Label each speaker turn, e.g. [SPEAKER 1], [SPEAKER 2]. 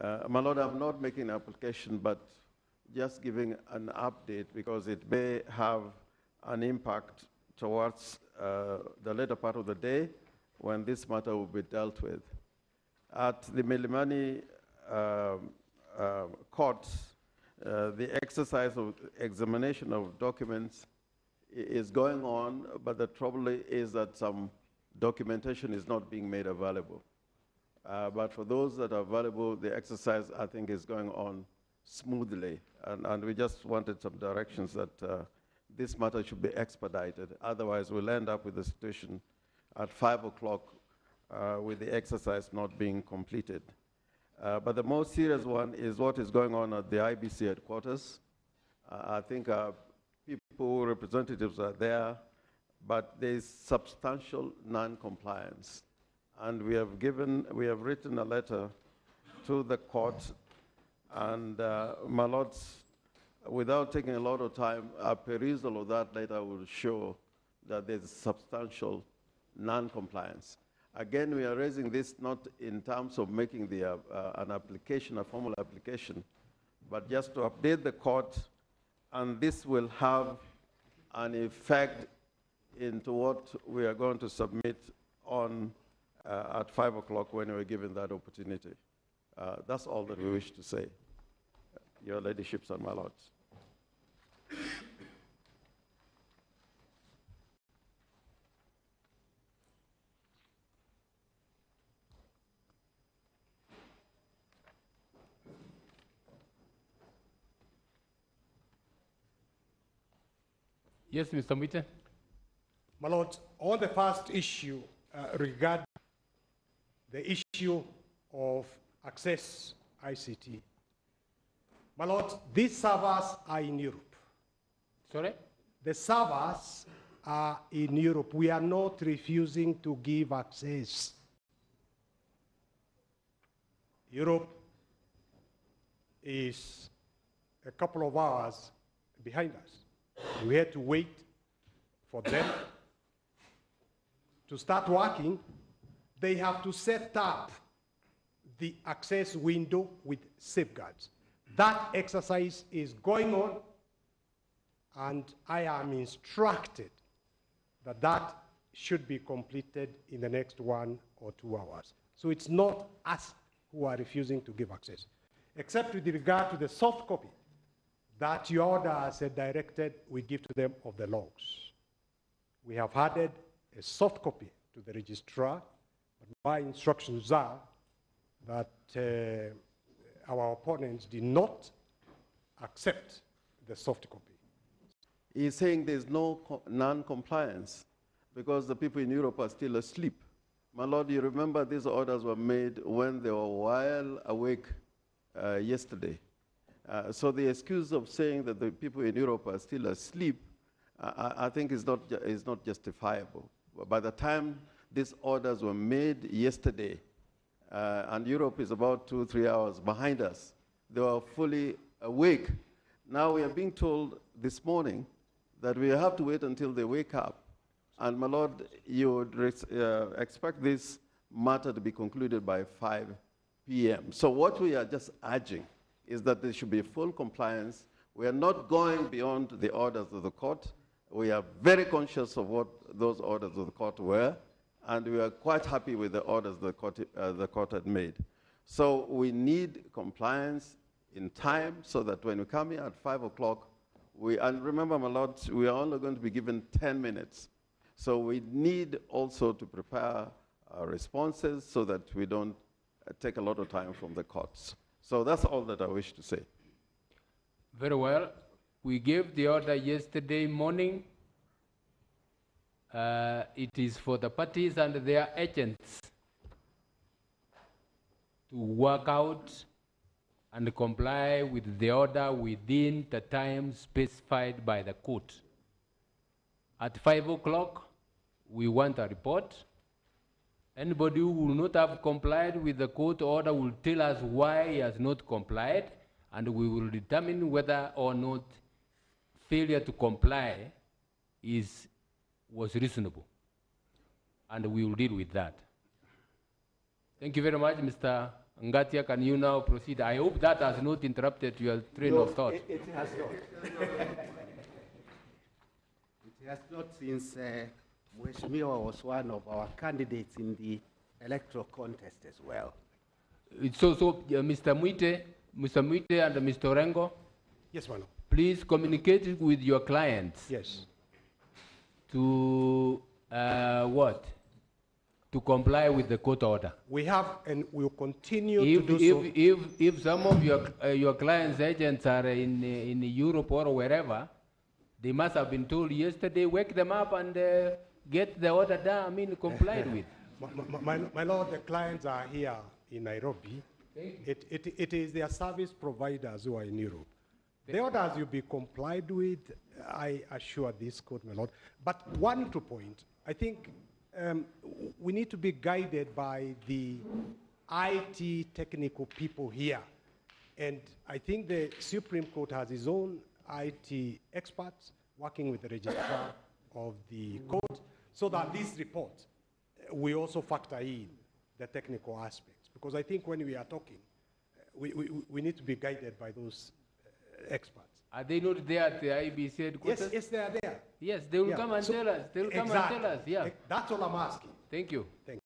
[SPEAKER 1] Uh, my Lord, I'm not making an application, but just giving an update because it may have an impact towards uh, the later part of the day when this matter will be dealt with. At the Milimani uh, uh, the exercise of examination of documents is going on, but the trouble is that some documentation is not being made available. Uh, but for those that are available, the exercise, I think, is going on smoothly. And, and we just wanted some directions that uh, this matter should be expedited. Otherwise, we'll end up with a situation at 5 o'clock uh, with the exercise not being completed. Uh, but the most serious one is what is going on at the IEBC headquarters. Uh, I think uh, people, representatives are there, but there is substantial non-compliance. And we have given, we have written a letter to the court, and uh, my lords, without taking a lot of time, a perusal of that letter will show that there's substantial non-compliance. Again, we are raising this not in terms of making the, uh, uh, an application, a formal application, but just to update the court, and this will have an effect into what we are going to submit on uh, at 5 o'clock when we're given that opportunity. Uh, that's all that we wish to say, Your Ladyships and my lords.
[SPEAKER 2] Yes, Mr. Muite?
[SPEAKER 3] My Lord, on the first issue uh, regarding the issue of access ICT, my Lord, these servers are in Europe.
[SPEAKER 2] Sorry?
[SPEAKER 3] The servers are in Europe. We are not refusing to give access. Europe is a couple of hours behind us. We had to wait for them to start working. They have to set up the access window with safeguards. That exercise is going on and I am instructed that that should be completed in the next one or two hours. So it's not us who are refusing to give access, except with regard to the soft copy that your order has directed, we give to them of the logs. We have added a soft copy to the registrar, but my instructions are that uh, our opponents did not accept the soft copy.
[SPEAKER 1] He's saying there's no co- non-compliance because the people in Europe are still asleep. My lord, you remember these orders were made when they were while awake uh, yesterday. Uh, so the excuse of saying that the people in Europe are still asleep, I, I- think is not, is not justifiable. By the time these orders were made yesterday, uh, and Europe is about two, three hours behind us, they were fully awake. Now we are being told this morning that we have to wait until they wake up. And my lord, you would uh, expect this matter to be concluded by 5 p.m. So what we are just urging is that there should be full compliance. We are not going beyond the orders of the court. We are very conscious of what those orders of the court were, and we are quite happy with the orders the court, uh, the court had made. So we need compliance in time so that when we come here at 5 o'clock, we, and remember, my lord, we are only going to be given 10 minutes. So we need also to prepare our responses so that we don't uh, take a lot of time from the courts. So that's all that I wish to say.
[SPEAKER 2] Very well. We gave the order yesterday morning. Uh, it is for the parties and their agents to work out and comply with the order within the time specified by the court. At 5 o'clock, we want a report. Anybody who will not have complied with the court order will tell us why he has not complied, and we will determine whether or not failure to comply is, was reasonable. And we will deal with that. Thank you very much, Mr. Ngatia, can you now proceed? I hope that has not interrupted your train
[SPEAKER 4] No,
[SPEAKER 2] of thought.
[SPEAKER 4] It, it has not. it has not since uh, Mheshimiwa was one of our candidates in the electoral contest as well.
[SPEAKER 2] So, so, uh, Mr. Muite, Mr. Muite and Mr. Orengo,
[SPEAKER 3] Yes, Mano.
[SPEAKER 2] please communicate with your clients
[SPEAKER 3] Yes.
[SPEAKER 2] To, uh, what? To comply with the court order.
[SPEAKER 3] We have and will continue
[SPEAKER 2] If,
[SPEAKER 3] to do so.
[SPEAKER 2] if, if, if some of your, uh, your clients' agents are in, uh, in Europe or wherever, they must have been told yesterday, wake them up and uh, get the order done, I mean, complied with.
[SPEAKER 3] My, my, my- my lord, the clients are here in Nairobi. It, it, it is their service providers who are in Europe. The orders will be complied with, I assure this court, my lord. But one to point, I think um, we need to be guided by the IT technical people here. And I think the Supreme Court has its own IT experts working with the registrar of the court so that this report uh, we also factor in the technical aspects. Because I think when we are talking, uh, we, we, we need to be guided by those uh, experts.
[SPEAKER 2] Are they not there at the IEBC headquarters?
[SPEAKER 3] Yes, yes, they are there.
[SPEAKER 2] Yes, they will
[SPEAKER 3] Yeah.
[SPEAKER 2] come and
[SPEAKER 3] So-
[SPEAKER 2] tell us, they will come and tell us, yeah.
[SPEAKER 3] That's all I'm asking.
[SPEAKER 2] Thank you.
[SPEAKER 3] Thank